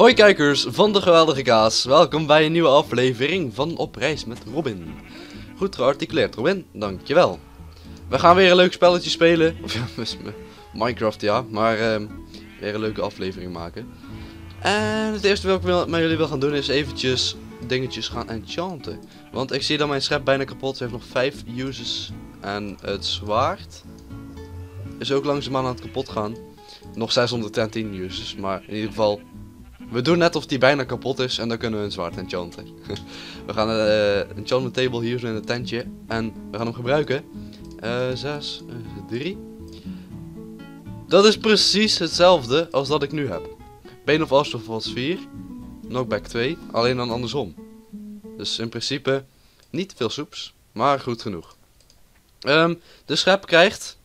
Hoi kijkers van de geweldige kaas, welkom bij een nieuwe aflevering van Op Reis met Robin. Goed gearticuleerd Robin, dankjewel. We gaan weer een leuk spelletje spelen, of ja, Minecraft ja, maar ehm, weer een leuke aflevering maken. En het eerste wat ik met jullie wil gaan doen is eventjes dingetjes gaan enchanten. Want ik zie dat mijn schep bijna kapot heeft, nog 5 uses. En het zwaard is ook langzaamaan aan het kapot gaan. Nog 610 uses, maar in ieder geval we doen net of die bijna kapot is en dan kunnen we een zwaard enchanten. we gaan een uh, enchantment table hier zo in het tentje en we gaan hem gebruiken. 6, uh, 3. Dat is precies hetzelfde als dat ik nu heb. Bane of Astrof was 4. Knockback 2, alleen dan andersom. Dus in principe niet veel soeps, maar goed genoeg. Um, de schep krijgt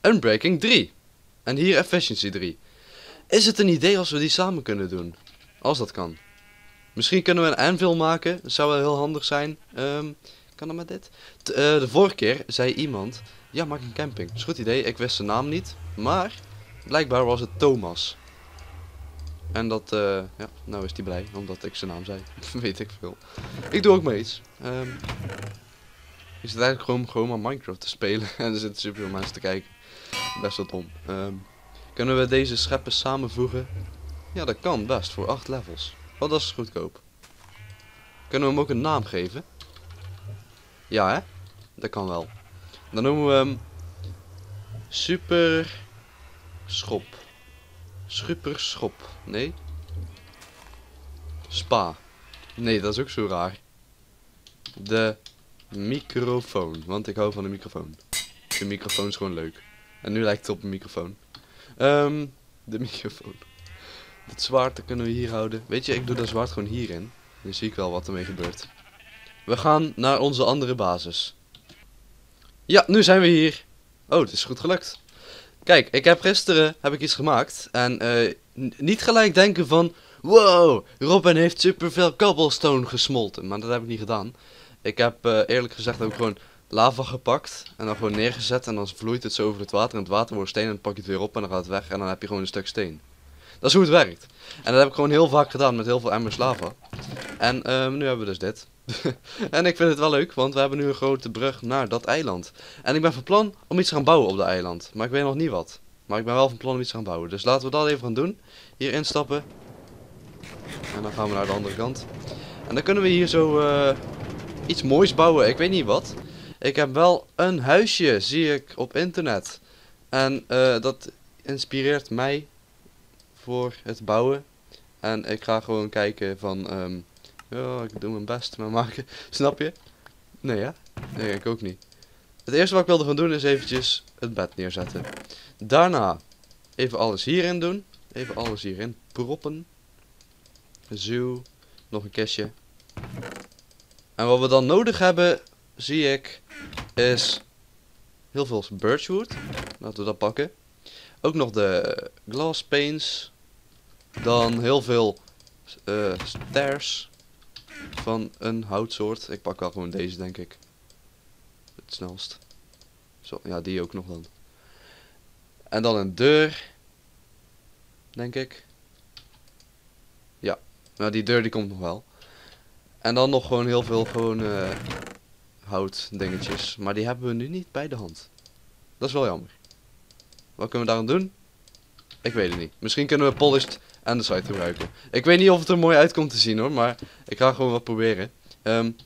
een Breaking 3. En hier Efficiency 3. Is het een idee als we die samen kunnen doen? Als dat kan. Misschien kunnen we een anvil maken. Dat zou wel heel handig zijn. Um, kan dat met dit? Uh, de vorige keer zei iemand... Ja, maak een camping. Dat is een goed idee. Ik wist zijn naam niet. Maar blijkbaar was het Thomas. En dat, uh, ja, nou is hij blij. Omdat ik zijn naam zei. Weet ik veel. Ik doe ook mee iets. Um, is het eigenlijk gewoon, gewoon maar Minecraft te spelen. en er zitten super veel mensen te kijken. Best wel dom. Um, kunnen we deze scheppen samenvoegen? Ja, dat kan best voor 8 levels. Oh, dat is goedkoop. Kunnen we hem ook een naam geven? Ja, hè? Dat kan wel. Dan noemen we hem... Super... Schop. Super schop. Nee? Spa. Nee, dat is ook zo raar. De microfoon. Want ik hou van de microfoon. De microfoon is gewoon leuk. En nu lijkt het op een microfoon. Um, de microfoon. Het zwaard kunnen we hier houden. Weet je, ik doe dat zwaard gewoon hierin. Dan zie ik wel wat ermee gebeurt. We gaan naar onze andere basis. Ja, nu zijn we hier. Oh, het is goed gelukt. Kijk, ik heb gisteren heb ik iets gemaakt. En uh, niet gelijk denken van... Wow, Robin heeft superveel cobblestone gesmolten. Maar dat heb ik niet gedaan. Ik heb uh, eerlijk gezegd ook gewoon lava gepakt en dan gewoon neergezet en dan vloeit het zo over het water en het water wordt steen en dan pak je het weer op en dan gaat het weg en dan heb je gewoon een stuk steen. Dat is hoe het werkt. En dat heb ik gewoon heel vaak gedaan met heel veel emmers lava. En um, nu hebben we dus dit. en ik vind het wel leuk, want we hebben nu een grote brug naar dat eiland. En ik ben van plan om iets te gaan bouwen op dat eiland. Maar ik weet nog niet wat. Maar ik ben wel van plan om iets te gaan bouwen. Dus laten we dat even gaan doen. Hier instappen. En dan gaan we naar de andere kant. En dan kunnen we hier zo uh, iets moois bouwen. Ik weet niet wat. Ik heb wel een huisje, zie ik op internet. En uh, dat inspireert mij voor het bouwen. En ik ga gewoon kijken van, ja, ik doe mijn best maar maken. Snap je? Nee, ja? Nee, ik ook niet. Het eerste wat ik wilde gaan doen is eventjes het bed neerzetten. Daarna even alles hierin doen. Even alles hierin proppen. Zo, nog een kistje. En wat we dan nodig hebben, zie ik, is heel veel birchwood. Laten we dat pakken. Ook nog de glass panes. Dan heel veel uh, stairs van een houtsoort. Ik pak wel gewoon deze denk ik. Het snelst. Zo, ja die ook nog dan. En dan een deur. Denk ik. Ja, nou die deur die komt nog wel. En dan nog gewoon heel veel gewoon uh, hout dingetjes. Maar die hebben we nu niet bij de hand. Dat is wel jammer. Wat kunnen we daaraan doen? Ik weet het niet. Misschien kunnen we polished en de site gebruiken. Ik weet niet of het er mooi uitkomt te zien hoor. Maar ik ga gewoon wat proberen. Um,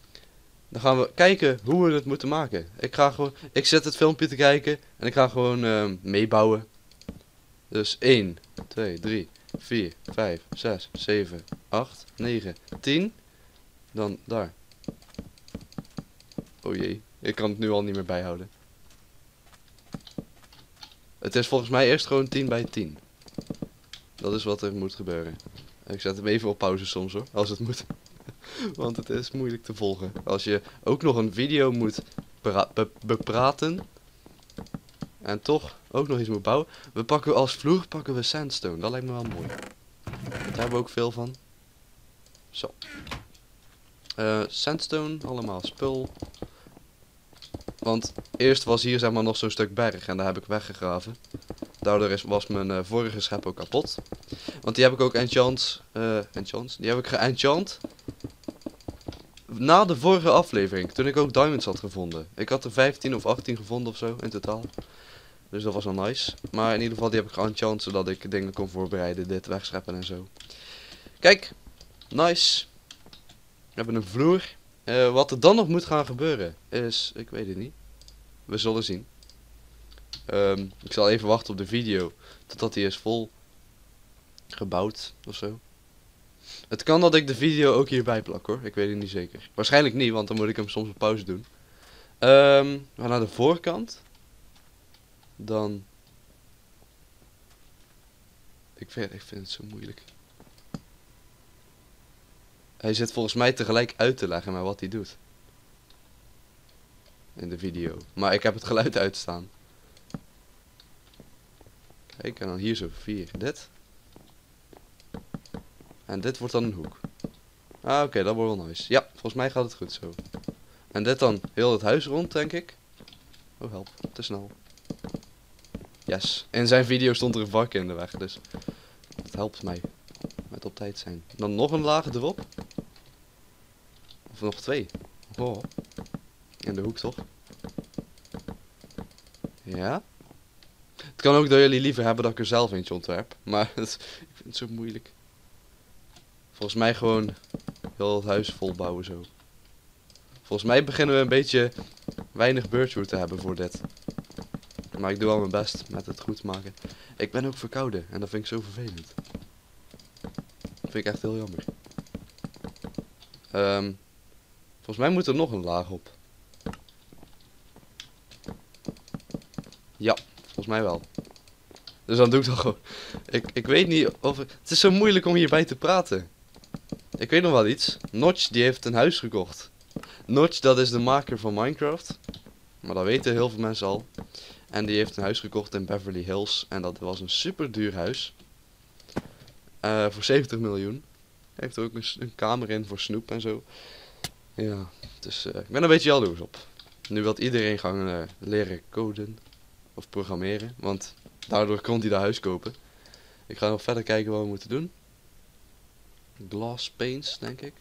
dan gaan we kijken hoe we het moeten maken. Ik ga gewoon. Ik zet het filmpje te kijken. En ik ga gewoon um, meebouwen. Dus 1, 2, 3, 4, 5, 6, 7, 8, 9, 10. Dan daar. Oh jee, ik kan het nu al niet meer bijhouden. Het is volgens mij eerst gewoon 10 bij 10. Dat is wat er moet gebeuren. Ik zet hem even op pauze soms hoor, als het moet. Want het is moeilijk te volgen. Als je ook nog een video moet bepraten. En toch ook nog iets moet bouwen. We pakken als vloer pakken we sandstone. Dat lijkt me wel mooi. Daar hebben we ook veel van. Zo. Uh, sandstone, allemaal spul. Want eerst was hier zeg maar nog zo'n stuk berg en daar heb ik weggegraven. Daardoor is, was mijn eh, vorige schep ook kapot. Want die heb ik ook enchant, eh enchant, die heb ik geenchant na de vorige aflevering, toen ik ook diamonds had gevonden. Ik had er 15 of 18 gevonden of zo in totaal. Dus dat was wel nice. Maar in ieder geval die heb ik geenchant zodat ik dingen kon voorbereiden, dit wegscheppen en zo. Kijk, nice. We hebben een vloer. Eh, wat er dan nog moet gaan gebeuren is, ik weet het niet. We zullen zien. Ehm, ik zal even wachten op de video totdat hij is vol gebouwd of zo. Het kan dat ik de video ook hierbij plak hoor, ik weet het niet zeker. Waarschijnlijk niet, want dan moet ik hem soms op pauze doen. We gaan naar de voorkant. Dan... Ik vind, ik vind het zo moeilijk. Hij zit volgens mij tegelijk uit te leggen met wat hij doet. In de video. Maar ik heb het geluid uitstaan. Kijk, en dan hier zo vier. Dit. En dit wordt dan een hoek. Ah, oké, dat wordt wel nice. Ja, volgens mij gaat het goed zo. En dit dan heel het huis rond, denk ik. Oh, help. Te snel. Yes. In zijn video stond er een varken in de weg, dus... Het helpt mij. Met op tijd zijn. Dan nog een laag erop. Of nog twee. Oh. In de hoek, toch? Ja. Het kan ook dat jullie liever hebben dat ik er zelf eentje ontwerp. Maar het, ik vind het zo moeilijk. Volgens mij gewoon heel het huis vol bouwen zo. Volgens mij beginnen we een beetje weinig birchwood te hebben voor dit. Maar ik doe wel mijn best met het goed maken. Ik ben ook verkouden en dat vind ik zo vervelend. Dat vind ik echt heel jammer. Ehm, volgens mij moet er nog een laag op. Ja, volgens mij wel. Dus dan doe ik dat gewoon. Ik, ik weet niet of... Het is zo moeilijk om hierbij te praten. Ik weet nog wel iets. Notch die heeft een huis gekocht. Notch dat is de maker van Minecraft. Maar dat weten heel veel mensen al. En die heeft een huis gekocht in Beverly Hills. En dat was een super duur huis. Eh, voor 70 miljoen. Hij heeft er ook een, een, kamer in voor snoep en zo. Ja, dus uh, ik ben een beetje jaloers op. Nu wil iedereen gaan uh, leren coden. Of programmeren. Want daardoor kon hij dat huis kopen. Ik ga nog verder kijken wat we moeten doen. Glass paints, denk ik.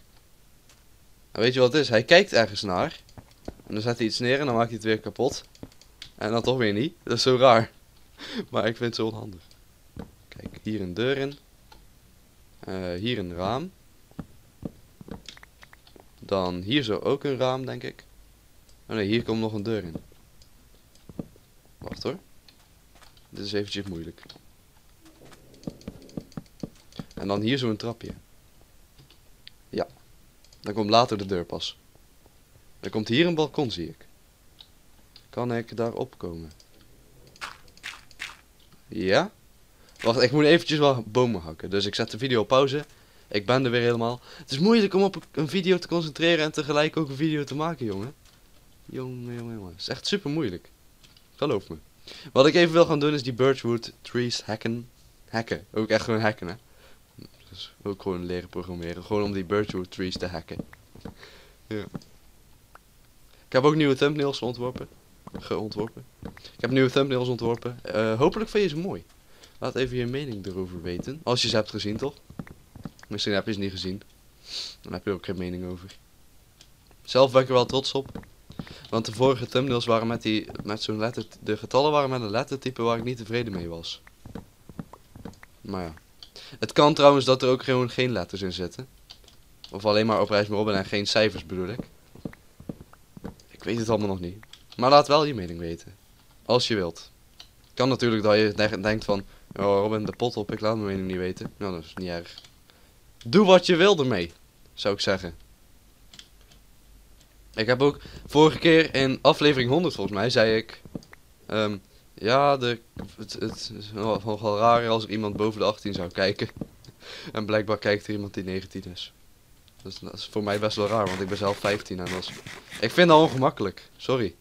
En weet je wat het is? Hij kijkt ergens naar. En dan zet hij iets neer en dan maakt hij het weer kapot. En dan toch weer niet. Dat is zo raar. maar ik vind het zo onhandig. Kijk, hier een deur in. Uh, hier een raam. Dan hier zo ook een raam, denk ik. Oh nee, hier komt nog een deur in. Wacht hoor. Dit is eventjes moeilijk. En dan hier zo een trapje. Ja. Dan komt later de deur pas. Er komt hier een balkon, zie ik. Kan ik daarop komen? Ja? Wacht, ik moet eventjes wel bomen hakken. Dus ik zet de video op pauze. Ik ben er weer helemaal. Het is moeilijk om op een video te concentreren en tegelijk ook een video te maken, jongen. Jongen, jongen, jongen. Het is echt super moeilijk. Geloof me. Wat ik even wil gaan doen is die birchwood trees hacken. Hacken. Ook echt gewoon hacken, hè. Dus ook gewoon leren programmeren. Gewoon om die birchwood trees te hacken. ja. Ik heb ook nieuwe thumbnails ontworpen. Geontworpen. Ik heb nieuwe thumbnails ontworpen. Uh, hopelijk vind je ze mooi. Laat even je mening erover weten. Als je ze hebt gezien, toch? Misschien heb je ze niet gezien. Dan heb je ook geen mening over. Zelf ben ik er wel trots op. Want de vorige thumbnails waren met, die, met zo'n letter... De getallen waren met een lettertype waar ik niet tevreden mee was. Maar ja. Het kan trouwens dat er ook gewoon geen letters in zitten. Of alleen maar op reis maar Robin en geen cijfers bedoel ik. Ik weet het allemaal nog niet. Maar laat wel je mening weten. Als je wilt. Kan natuurlijk dat je denkt van... Oh Robin, de pot op, ik laat mijn mening niet weten. Nou, dat is niet erg. Doe wat je wil ermee. Zou ik zeggen. Ik heb ook vorige keer in aflevering 100 volgens mij zei ik... Um, ja, de, het, het is nogal raar als er iemand boven de 18 zou kijken. en blijkbaar kijkt er iemand die 19 is. Dus dat is voor mij best wel raar, want ik ben zelf 15 en dat is... Ik vind dat ongemakkelijk, sorry.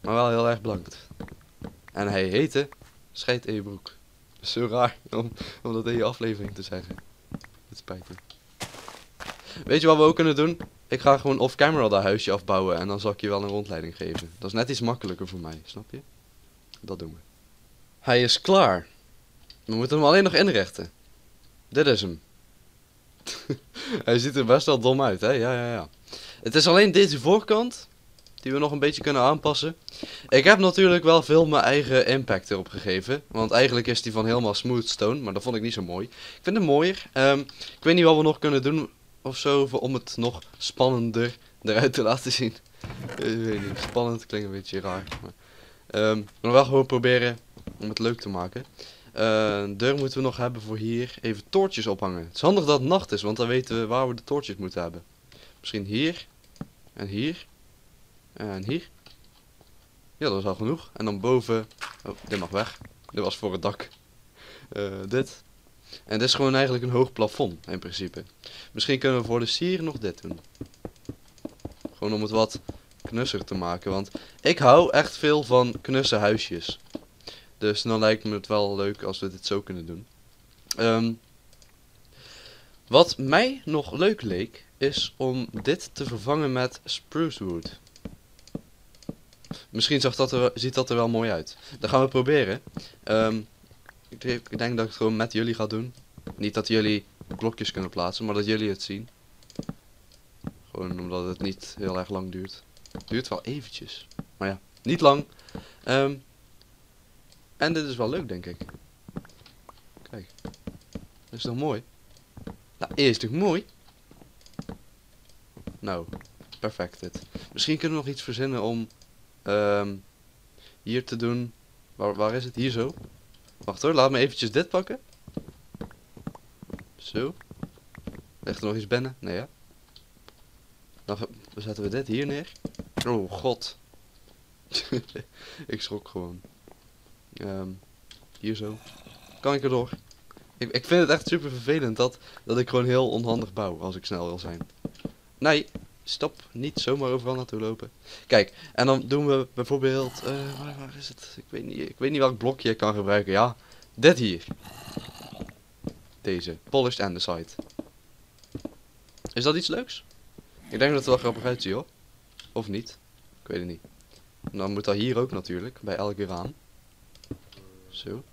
Maar wel heel erg belangrijk. En hij heette Scheid in je broek. Dat is zo raar om dat in je aflevering te zeggen. Spijt me. Weet je wat we ook kunnen doen? Ik ga gewoon off-camera dat huisje afbouwen en dan zal ik je wel een rondleiding geven. Dat is net iets makkelijker voor mij, snap je? Dat doen we. Hij is klaar. We moeten hem alleen nog inrichten. Dit is hem. Hij ziet er best wel dom uit, hè? Ja, ja, ja. Het is alleen deze voorkant die we nog een beetje kunnen aanpassen. Ik heb natuurlijk wel veel mijn eigen impact erop gegeven. Want eigenlijk is die van helemaal smooth stone, maar dat vond ik niet zo mooi. Ik vind hem mooier. Ehm, ik weet niet wat we nog kunnen doen of zo om het nog spannender eruit te laten zien. ik weet niet, spannend klinkt een beetje raar. Maar, um, maar wel gewoon proberen om het leuk te maken. Uh, deur moeten we nog hebben voor hier. Even toortjes ophangen. Het is handig dat het nacht is, want dan weten we waar we de toortjes moeten hebben. Misschien hier. En hier. En hier. Ja, dat is al genoeg. En dan boven... Oh, dit mag weg. Dit was voor het dak. Uh, dit. En dit is gewoon eigenlijk een hoog plafond, in principe. Misschien kunnen we voor de sier nog dit doen. Gewoon om het wat knusser te maken. Want ik hou echt veel van knusse huisjes. Dus dan lijkt me het wel leuk als we dit zo kunnen doen. Um, wat mij nog leuk leek, is om dit te vervangen met spruce wood. Misschien zag dat ziet dat er wel mooi uit. Dat gaan we proberen. Um, ik, denk dat ik het gewoon met jullie ga doen. Niet dat jullie blokjes kunnen plaatsen, maar dat jullie het zien. Gewoon omdat het niet heel erg lang duurt. Het duurt wel eventjes. Maar ja, niet lang. Um, en dit is wel leuk, denk ik. Kijk. Dat is toch mooi? Nou, is toch mooi? Nou, perfect dit. Misschien kunnen we nog iets verzinnen om um, hier te doen. Waar, waar is het? Hier zo. Wacht hoor, laat me eventjes dit pakken. Zo. Ligt er nog iets binnen? Nee ja. Dan zetten we dit hier neer. Oh god. ik schrok gewoon. Um, hier zo. Kan ik erdoor? Ik, ik vind het echt super vervelend dat, dat ik gewoon heel onhandig bouw als ik snel wil zijn. Nee, stop. Niet zomaar overal naartoe lopen. Kijk, en dan doen we bijvoorbeeld... Uh, waar, is het? Ik weet, niet, ik weet niet welk blokje ik kan gebruiken. Ja, dit hier. Deze. Polished andesite. Is dat iets leuks? Ik denk dat het wel grappig uitziet hoor. Of niet. Ik weet het niet. En dan moet dat hier ook natuurlijk. Bij elke raam. Zo.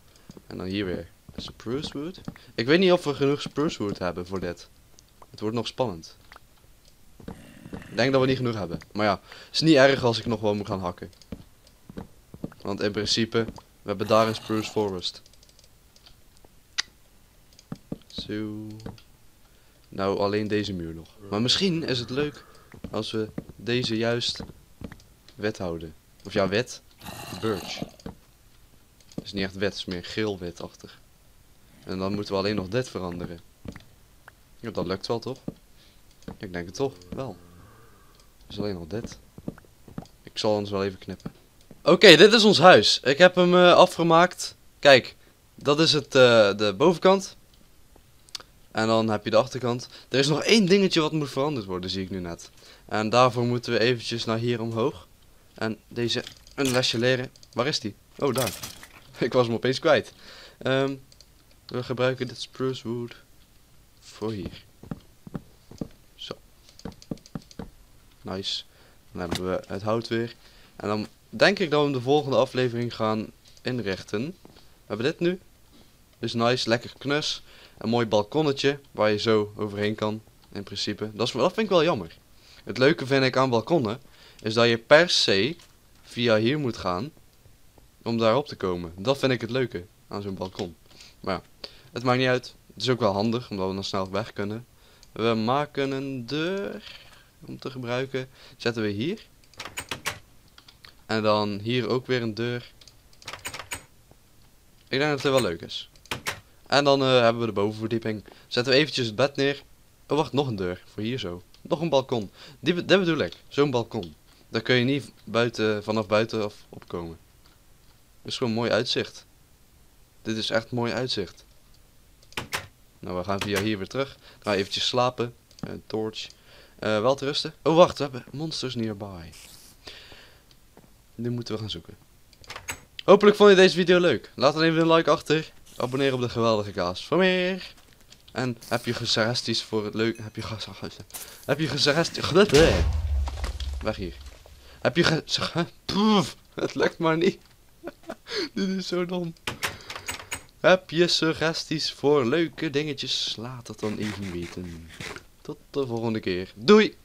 En dan hier weer spruce wood. Ik weet niet of we genoeg spruce wood hebben voor dit. Het wordt nog spannend. Denk dat we niet genoeg hebben. Maar ja, het is niet erg als ik nog wel moet gaan hakken. Want in principe, we hebben daar een spruce forest. Zo. Nou, alleen deze muur nog. Maar misschien is het leuk als we deze juist wit houden. Of ja, wit. Birch. Het is niet echt wit, het is meer geel-witachtig. En dan moeten we alleen nog dit veranderen. Ja, dat lukt wel toch? Ik denk het toch, wel. Is alleen nog dit. Ik zal ons wel even knippen. Oké, dit is ons huis. Ik heb hem uh, afgemaakt. Kijk, dat is het, uh, de bovenkant. En dan heb je de achterkant. Er is nog één dingetje wat moet veranderd worden, zie ik nu net. En daarvoor moeten we eventjes naar hier omhoog. En deze een lesje leren. Waar is die? Oh, daar. ik was hem opeens kwijt. Um, we gebruiken dit spruce wood voor hier. Nice. Dan hebben we het hout weer. En dan denk ik dat we de volgende aflevering gaan inrichten. We hebben dit nu. Dus nice, lekker knus. Een mooi balkonnetje waar je zo overheen kan. In principe. Dat, is, dat vind ik wel jammer. Het leuke vind ik aan balkonnen. Is dat je per se via hier moet gaan om daarop te komen. Dat vind ik het leuke aan zo'n balkon. Maar ja, het maakt niet uit. Het is ook wel handig, omdat we dan snel weg kunnen. We maken een deur om te gebruiken. Zetten we hier. En dan hier ook weer een deur. Ik denk dat het wel leuk is. En dan uh, hebben we de bovenverdieping. Zetten we eventjes het bed neer. Oh wacht, nog een deur. Voor hier zo. Nog een balkon. Die, dat bedoel ik. Zo'n balkon. Daar kun je niet buiten, vanaf buiten of opkomen. Is gewoon mooi uitzicht. Dit is echt mooi uitzicht. Nou, we gaan via hier weer terug. Gaan eventjes slapen. Een torch. Uh, wel te rusten. Oh, wacht. We hebben monsters nearby. Nu moeten we gaan zoeken. Hopelijk vond je deze video leuk. Laat dan even een like achter. Abonneer op de geweldige kaas voor meer. En heb je gesuggesties voor het leuk... Heb je gesuggesties... Heb je gesuggesties... Weg hier. Heb je ge... Het lukt maar niet. Dit is zo dom. Heb je suggesties voor leuke dingetjes? Laat het dan even weten. Tot de volgende keer. Doei!